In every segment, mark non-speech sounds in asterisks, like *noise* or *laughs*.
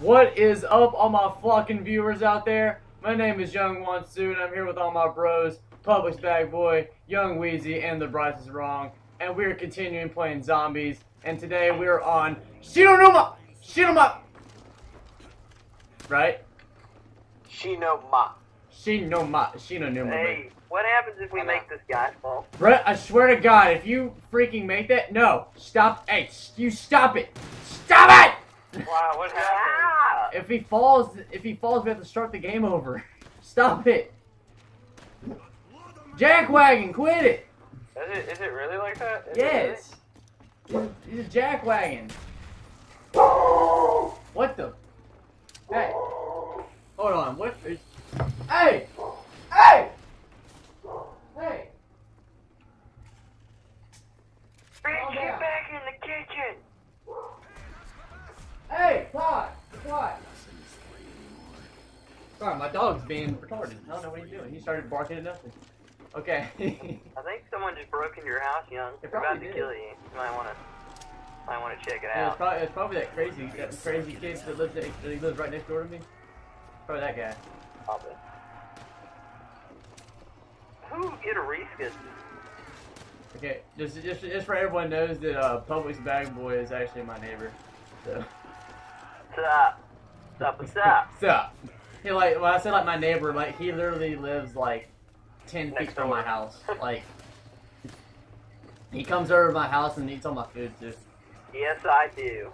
What is up, all my fucking viewers out there? My name is YungWanSu, and I'm here with all my bros, Publix Bag Boy, Young Wheezy, and The Bryce is Wrong. And we're continuing playing zombies. And today we're on Shi No Numa! Shinonoma! Right? Shinoma. Shi No Numa. Shinonoma. Hey, what happens if we make this guy fall? Brett, I swear to God, if you freaking make that, no, stop. Hey, you stop it. Stop it! Wow, what happened? If he falls, if he falls, we have to start the game over. *laughs* Stop it. Jackwagon, quit it. Is it, is it really like that? Is it really? Yes. He's a jackwagon. What the? Hey. Hold on. What? Is... Hey. Hey. Hey. Bitch, Oh, get yeah. back in the kitchen! Hey. Quiet. Quiet. Sorry, my dog's being retarded. I don't know what he's doing. He started barking at nothing. Okay. *laughs* I think someone just broke into your house, young. They They're about to did. kill you. You might want to, might want to check it out. probably, it probably that crazy, that crazy kid that lives, that he lives right next door to me. Probably that guy. Probably. Who get a Reese's? Okay, just just just for everyone knows that uh, Publix Bag Boy is actually my neighbor. So. What's up? *laughs* What's up? He like when I say like my neighbor, like he literally lives like ten feet from door. my house. *laughs* Like he comes over to my house and eats all my food too. Yes, I do.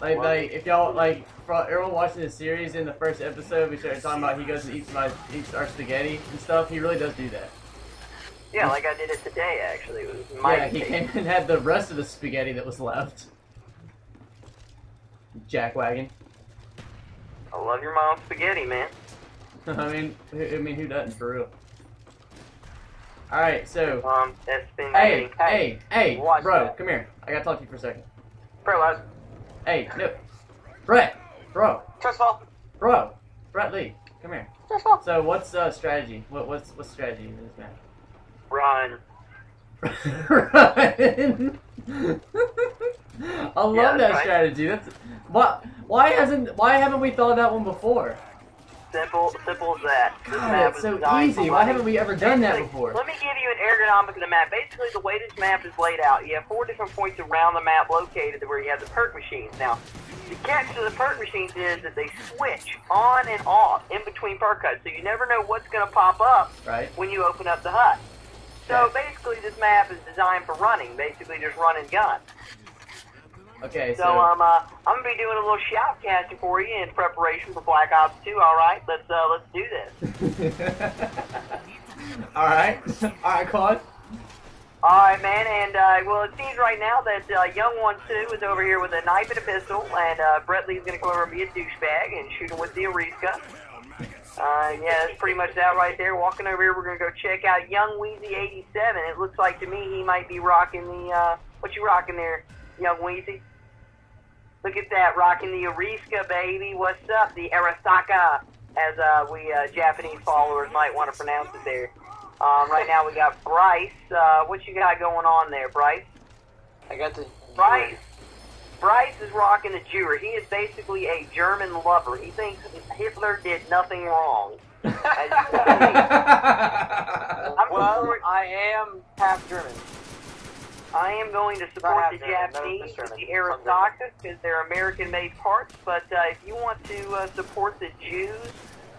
Like What? like if y'all like for everyone watching the series in the first episode, we started talking about he goes and eats my eats our spaghetti and stuff. He really does do that. Yeah, like I did it today, actually. It was my Yeah, he came and had the rest of the spaghetti that was left. Jackwagon. I love your mom's spaghetti, man. *laughs* I mean, who- I mean, who doesn't for real? All right, so Um, that's been hey, hey, hey, Watch bro, that. come here. I gotta talk to you for a second. Bro, I was, Hey, no, Brett, bro, all, bro, Brett Lee, come here. all, So, what's uh, strategy? What, what's what's strategy in this match? Run. *laughs* Run. *laughs* *laughs* I love Yeah, that right. strategy. That's what. Why hasn't? Why haven't we thought of that one before? Simple, simple as that. This God, map is so easy. Why haven't we ever done that before? Let me give you an ergonomic of the map. Basically, the way this map is laid out, you have four different points around the map located where you have the perk machines. Now, the catch to the perk machines is that they switch on and off in between perk cuts, so you never know what's going to pop up Right. when you open up the hut. So basically, this map is designed for running. Basically, just run and gun. Okay. So, So. um, uh, I'm gonna be doing a little shout casting for you in preparation for Black Ops 2. All right, let's uh, let's do this. *laughs* All right. All right, Claude. All right, man, and uh, well, it seems right now that uh, Young One Two is over here with a knife and a pistol, and uh, Brett Lee's gonna come over and be a douchebag and shoot him with the Arisaka. Uh, yeah, that's pretty much that right there. Walking over here, we're gonna go check out Young Wheezy 87. It looks like to me he might be rocking the uh, what you rocking there, Young Wheezy? Look at that, rocking the Arisaka, baby. What's up? The Arisaka, as uh, we uh, Japanese followers might want to pronounce it there. Um, right now we got Bryce. Uh, what you got going on there, Bryce? I got the Bryce. Bryce is rocking the Jewer. He is basically a German lover. He thinks Hitler did nothing wrong. *laughs* As you can see. *laughs* I'm Well, I am half German. I am going to support the Japanese with the Aristocrats because they're American-made parts. But uh, if you want to uh, support the Jews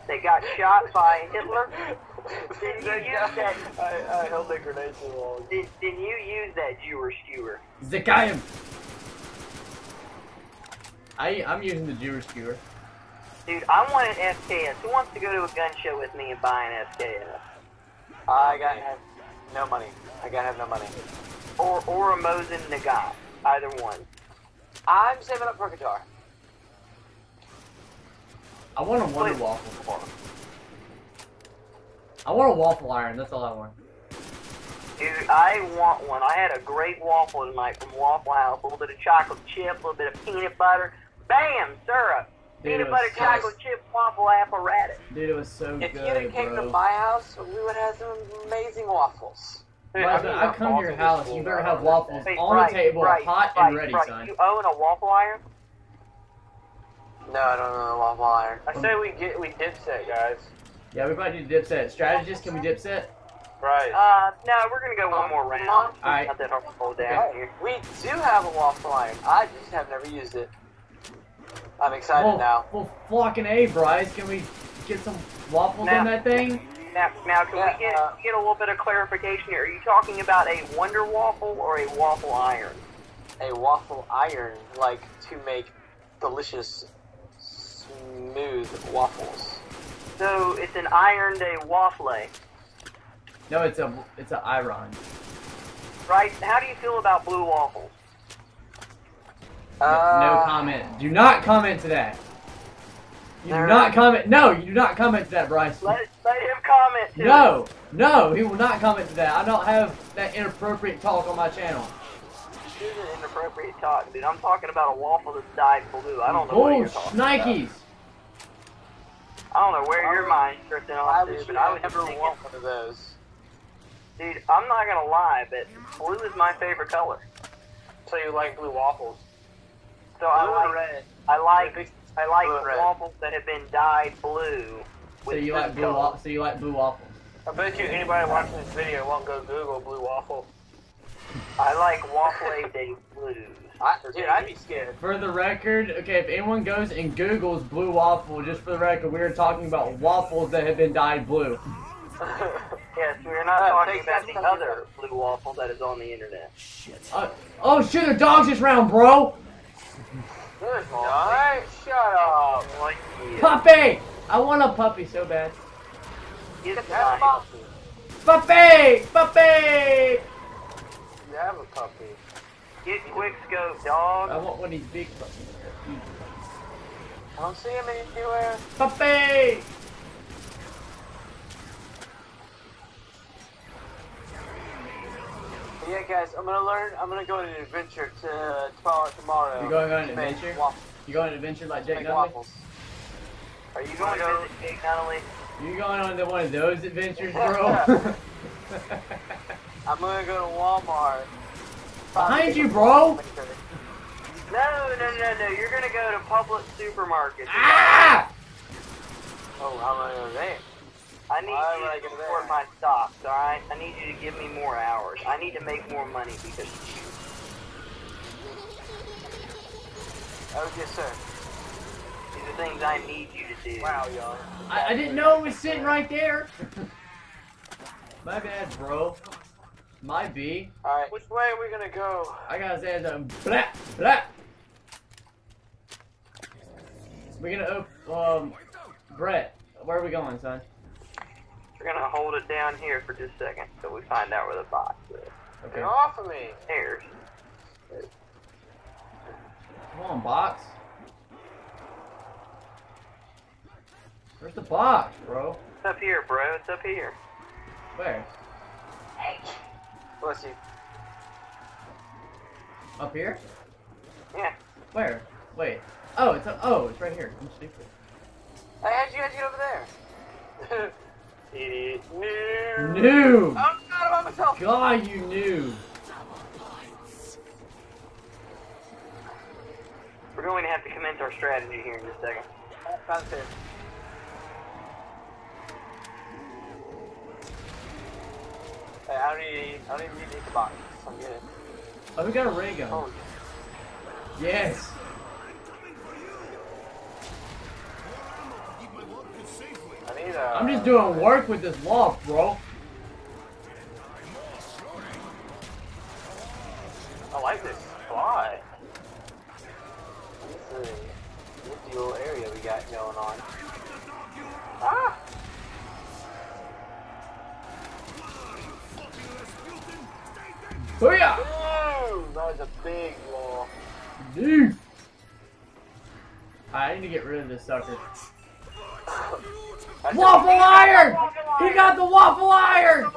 that got shot by Hitler, *laughs* then you use that. I, I held the grenade too long. Then, then you use that Jewer skewer. Zakayim. I I'm using the Jewish skewer. Dude, I want an SKS. Who wants to go to a gun show with me and buy an SKS? I got have no money. I got have no money. Or or a Mosin Nagant. Either one. I'm saving up for a guitar. I want a Wonder. Waffle. I want a waffle iron. That's all I want. Dude, I want one. I had a great waffle tonight from Waffle House. A little bit of chocolate chip, a little bit of peanut butter. Bam! Syrup. Dude, Peanut butter so- chocolate chip waffle apparatus. Dude, it was so If good, you'd have came bro. to my house, we would have some amazing waffles. Dude, I mean, I come to your house, you better have waffles Hey, on Bryce, the table, Bryce, hot Bryce, and ready, Bryce, son. You own a waffle iron? No, I don't own a waffle iron. I say we get we dipset, guys. Yeah, we probably need to dipset. Strategist, can we dipset? Right. Uh, no, we're gonna go one more round. Alright. Not that hard down here. we do have a waffle iron. I just have never used it. I'm excited well, now. well, fucking A, Bryce. Can we get some waffles Now- in that thing? Now, now, can Yeah, we get uh, get a little bit of clarification here? Are you talking about a Wonder Waffle or a Waffle Iron? A waffle iron, like to make delicious, smooth waffles. So it's an ironed a waffle, No, it's a it's a iron. right? How do you feel about blue waffles? No, no Uh, comment. Do not comment to that. You do There- not comment. No, you do not comment to that, Bryce. Let let him comment. To No, no, he will not comment to that. I don't have that inappropriate talk on my channel. This is an inappropriate talk, dude. I'm talking about a waffle that's dyed blue. I don't know what Oh, you're talking about. Nikes. I don't know where your mind's drifting I off to, wish but I I would never want one of those. dude. I'm not gonna lie, but blue is my favorite color. So you like blue waffles? So I like and red. I like Big- I like blue and red. waffles that have been dyed blue. So you like blue? color. Wa- so you like blue waffles? I bet you anybody watching this video won't go Google blue waffle. I like waffle a day blues. I, dude, I'd be scared. For the record, okay, if anyone goes and Googles blue waffle, just for the record, we are talking about waffles that have been dyed blue. *laughs* Yes, we're not Uh, talking about the other blue waffle that is on the internet. Uh, oh shit, the dog's just round, bro. Good night. Shut up. Like, Puppy. I want a puppy so bad. it's Have a puppy. Puppy, puppy. You have a puppy. Get quick scope, I want one of these big puppies. I don't see him anywhere. Puppy. Yeah, guys, I'm gonna learn. I'm gonna go on an adventure to tomorrow. Tomorrow. You're going on an adventure? waffles- You going on an adventure like Jake Nutley? waffles. Are you going to visit Jake? You going on to one of those adventures, bro? *laughs* *laughs* I'm gonna go to Walmart. Behind you, bro. No, no, no, no. You're gonna go to Publix supermarket. ah! Oh, I'm gonna go there. I need Why you would I to go support my stocks, alright? I need you to give me more hours. I need to make more money because of you. Oh, yes, sir. These are things I need you to do. Wow, young. I, I didn't know it was sitting right there. *laughs* My bad, bro. Might be. All right. Which way are we gonna go? I gotta say something. Blah, blah. We're gonna op- um, Brett. Where are we going, son? We're gonna hold it down here for just a second till we find out where the box is. Okay. Get off of me. There's. Come on, box. Where's the box, bro? It's up here, bro. It's up here. Where? Hey. Bless you. Up here? Yeah. Where? Wait. Oh, it's up- oh, it's right here. I'm stupid. Hey, how'd you guys get over there? *laughs* Idiot. No. Noob! I'm not about myself. God, you knew. We're going to have to commence our strategy here in just a second. Found it. Hey, I don't need. I don't even need the box. I'm good. Oh, we got a ray gun. Oh, Yes. I need a. I'm just doing work with this loft, bro. I like this spot. this is a nifty little area we got going on. Ah. Booyah! Boom! That was a big wall. Dude. I need to get rid of this sucker. Waffle iron! He got the waffle iron!